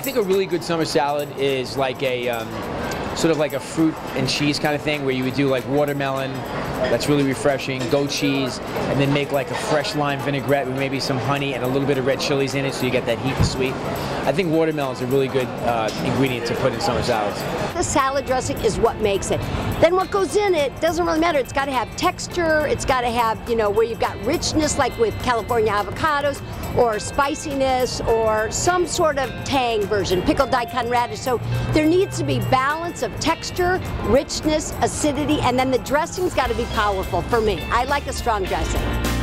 think a really good summer salad is like a um, sort of like a fruit and cheese kind of thing where you would do like watermelon, that's really refreshing, goat cheese, and then make like a fresh lime vinaigrette with maybe some honey and a little bit of red chilies in it so you get that heat and sweet. I think watermelon is a really good uh, ingredient to put in summer salads. The salad dressing is what makes it. Then what goes in it doesn't really matter. It's got to have texture. It's got to have, you know, where you've got richness like with California avocados or spiciness or some sort of tang version, pickled daikon radish. So there needs to be balance of texture, richness, acidity, and then the dressing's got to be powerful for me. I like a strong dressing.